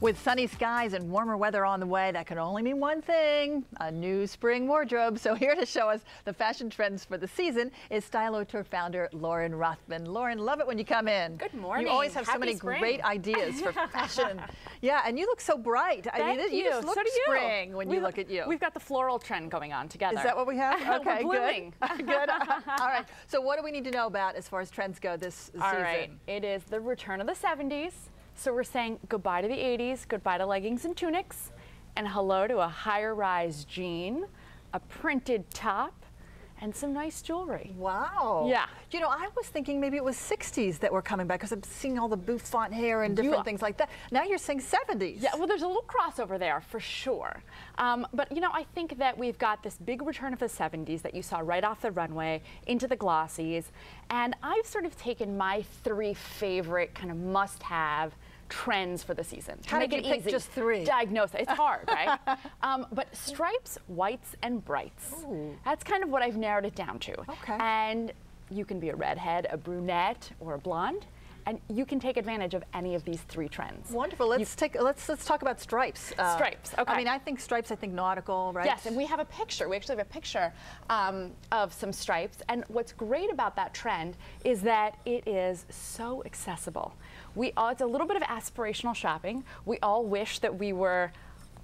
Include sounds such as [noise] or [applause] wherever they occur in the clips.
With sunny skies and warmer weather on the way, that can only mean one thing, a new spring wardrobe. So here to show us the fashion trends for the season is Styleauteur founder Lauren Rothman. Lauren, love it when you come in. Good morning. You always have Happy so many spring. great ideas for [laughs] fashion. yeah, and you look so bright. I Thank mean, you. you just look so do you. spring when We you lo- look at you. We've got the floral trend going on together. Is that what we have? [laughs] Okay, good. [laughs] good. All right. So what do we need to know about as far as trends go this All season? right. It is the return of the 70s. So we're saying goodbye to the 80s, goodbye to leggings and tunics, and hello to a higher rise jean, a printed top, and some nice jewelry. Wow. Yeah. You know, I was thinking maybe it was 60s that were coming back because I'm seeing all the bouffant hair and different things like that. Now you're saying 70s. Yeah, well, there's a little crossover there for sure. Um, but you know, I think that we've got this big return of the 70s that you saw right off the runway into the glossies. And I've sort of taken my three favorite kind of must have trends for the season. to make did it pick easy. just three? Diagnose it. It's hard, [laughs] right? um, but stripes, whites, and brights. Ooh. That's kind of what I've narrowed it down to. Okay. And you can be a redhead, a brunette, or a blonde. And you can take advantage of any of these three trends. Wonderful. Let's take let's let's talk about stripes. Uh, Stripes, okay. I mean, I think stripes. I think nautical, right? Yes, and we have a picture. We actually have a picture um, of some stripes. And what's great about that trend is that it is so accessible. We all, it's a little bit of aspirational shopping. We all wish that we were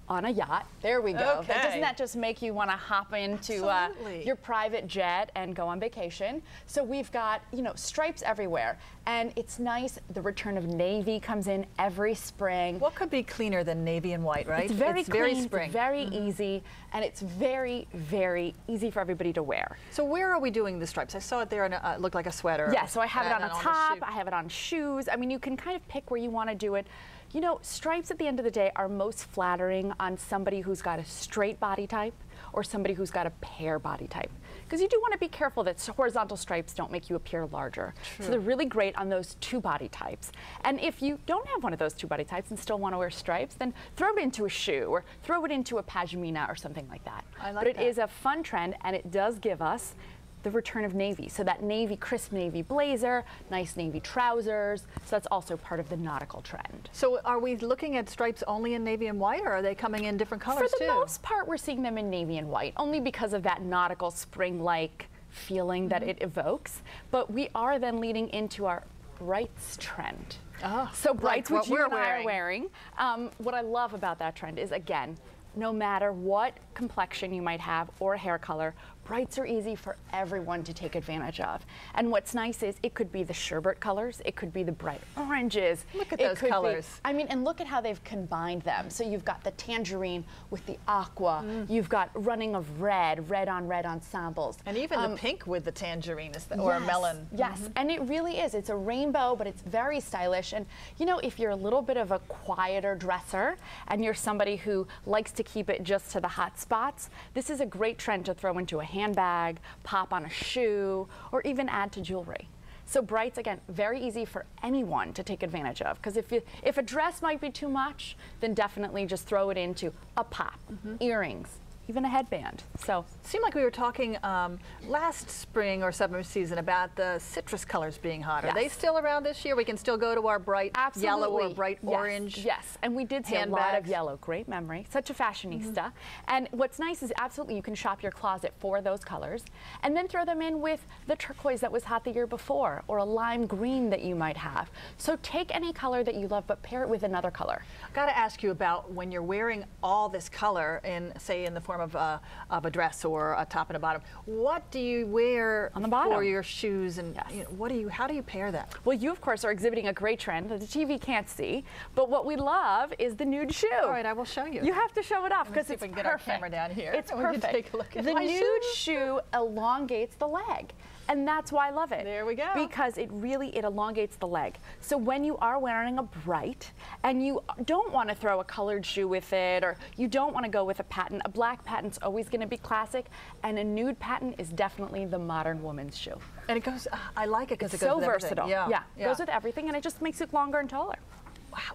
on a yacht. There we go. That- Okay. doesn't that just make you want to hop into uh, your private jet and go on vacation? So we've got, you know, stripes everywhere. And it's nice. The return of navy comes in every spring. What could be cleaner than navy and white, right? It's very very clean, spring. It's very easy, and it's very, very easy for everybody to wear. so where are we doing the stripes? I saw it there and uh, it looked like a sweater. Yeah, so I have it on a top. I have it on shoes. I mean, you can kind of pick where you want to do it. You know, stripes at the end of the day are most flattering on somebody who's got a straight body type or somebody who's got a pear body type. Because you do want to be careful that horizontal stripes don't make you appear larger. So they're really great on those two body types. And if you don't have one of those two body types and still want to wear stripes, then throw it into a shoe or throw it into a pashmina or something like that. I like but it that. is a fun trend and it does give us the return of navy. So that navy, crisp navy blazer, nice navy trousers. So that's also part of the nautical trend. So are we looking at stripes only in navy and white, or are they coming in different colors too? For the too? most part, we're seeing them in navy and white, only because of that nautical spring-like feeling that it evokes. But we are then leading into our brights trend. Ah, so brights, what which you we're and I wearing. are wearing. Um, what I love about that trend is, again, no matter what complexion you might have or hair color, brights are easy for everyone to take advantage of. And what's nice is it could be the sherbet colors, it could be the bright oranges. Look at those could be- colors. I mean, and look at how they've combined them. So you've got the tangerine with the aqua. Mm. You've got running of red, red on red ensembles. And even Um, the pink with the tangerine is the, or yes, melon. Yes, and it really is. It's a rainbow, but it's very stylish. And you know, if you're a little bit of a quieter dresser and you're somebody who likes to keep it just to the hot spots, this is a great trend to throw into a handbag, pop on a shoe, or even add to jewelry. So brights again, very easy for anyone to take advantage of. Because if you, if a dress might be too much, then definitely just throw it into a pop, Mm-hmm. earrings, even a headband. So Seemed like we were talking um, last spring or summer season about the citrus colors being hot. Are they still around this year? We can still go to our bright Absolutely. yellow or bright Yes, orange. Yes, and we did see a lot of yellow. Great memory. Such a fashionista. Mm-hmm. And what's nice is absolutely you can shop your closet for those colors and then throw them in with the turquoise that was hot the year before or a lime green that you might have. So take any color that you love but pair it with another color. I've Got to ask you about when you're wearing all this color in, say, in the form of a, of a dress or a top and a bottom. What do you wear On the bottom. for your shoes, and Yes. you know, what do you? How do you pair that? Well, you of course are exhibiting a great trend that the TV can't see, but what we love is the nude shoe. All right, I will show you. You have to show it off because see it's if we can get our camera down here. It's [laughs] perfect. take a look at the nude shoe elongates the leg. And that's why I love it. There we go. Because it really it elongates the leg. So when you are wearing a bright and you don't want to throw a colored shoe with it or you don't want to go with a patent, a black patent's always going to be classic and a nude patent is definitely the modern woman's shoe. And it goes. Uh, I like it because it It's goes so with everything. versatile. Yeah, goes with everything and it just makes it longer and taller.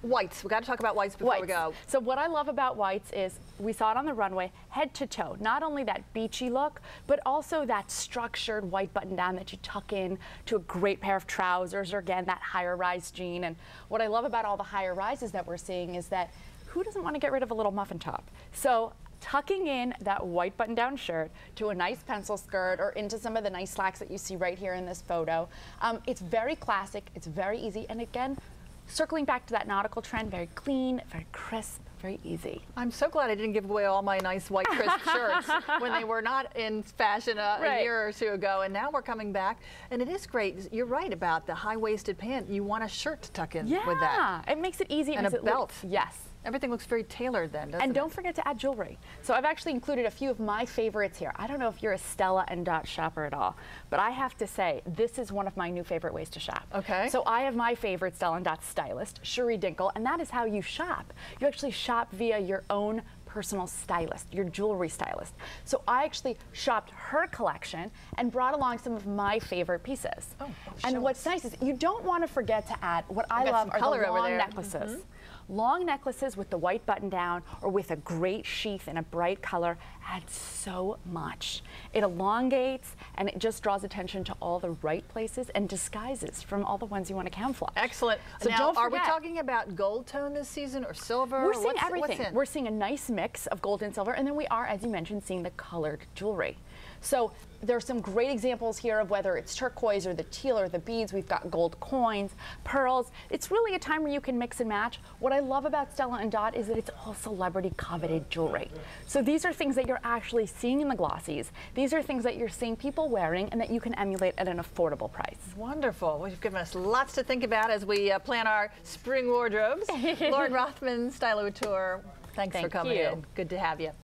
Whites. We got to talk about whites before whites. we go. So what I love about whites is we saw it on the runway, head to toe. Not only that beachy look, but also that structured white button down that you tuck in to a great pair of trousers, or again that higher rise jean. And what I love about all the higher rises that we're seeing is that who doesn't want to get rid of a little muffin top? So tucking in that white button down shirt to a nice pencil skirt or into some of the nice slacks that you see right here in this photo. Um, it's very classic, it's very easy, and again, circling back to that nautical trend, very clean, very crisp, very easy. I'm so glad I didn't give away all my nice white crisp [laughs] shirts when they were not in fashion uh, a, Right. a year or two ago, and now we're coming back. And it is great. You're right about the high-waisted pant. You want a shirt to tuck in Yeah, with that. Yeah, it makes it easy. It And a it look- belt. yes. Everything looks very tailored then, doesn't And don't forget to add jewelry. So I've actually included a few of my favorites here. I don't know if you're a Stella and Dot shopper at all, but I have to say this is one of my new favorite ways to shop. Okay. So I have my favorite Stella and Dot stylist, Cherie Dinkle, and that is how you shop. You actually shop via your own personal stylist, your jewelry stylist. So I actually shopped her collection and brought along some of my favorite pieces. Oh, and what's nice is you don't want to forget to add what I got love are color the over long there. necklaces. Mm-hmm. Long necklaces with the white button down or with a great sheath in a bright color add so much. It elongates and it just draws attention to all the right places and disguises from all the ones you want to camouflage. Excellent. So now, are we talking about gold tone this season or silver? We're seeing What's- everything. What's? We're seeing a nice mix of gold and silver, and then we are, as you mentioned, seeing the colored jewelry. So there are some great examples here of whether it's turquoise or the teal or the beads. We've got gold coins, pearls. It's really a time where you can mix and match. What I love about Stella and Dot is that it's all celebrity coveted jewelry. So these are things that you're actually seeing in the glossies. These are things that you're seeing people wearing and that you can emulate at an affordable price. Wonderful. Well, you've given us lots to think about as we uh, plan our spring wardrobes. [laughs] Lauren Rothman, Styleauteur, thanks for Thank coming you. in. Good to have you.